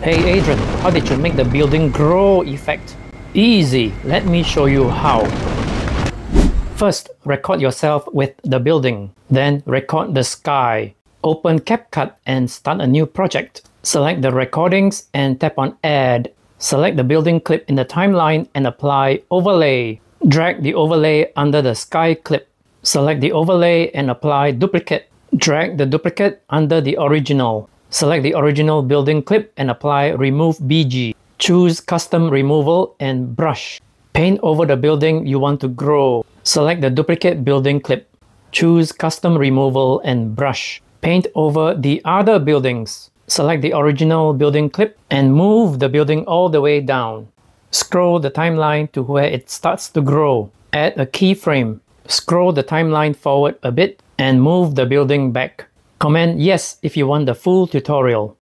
Hey Adrian, how did you make the building grow effect? Easy, let me show you how. First, record yourself with the building. Then record the sky. Open CapCut and start a new project. Select the recordings and tap on add. Select the building clip in the timeline and apply overlay. Drag the overlay under the sky clip. Select the overlay and apply duplicate. Drag the duplicate under the original. Select the original building clip and apply remove BG. Choose custom removal and brush. Paint over the building you want to grow. Select the duplicate building clip. Choose custom removal and brush. Paint over the other buildings. Select the original building clip and move the building all the way down. Scroll the timeline to where it starts to grow. Add a keyframe. Scroll the timeline forward a bit and move the building back. Comment yes if you want the full tutorial.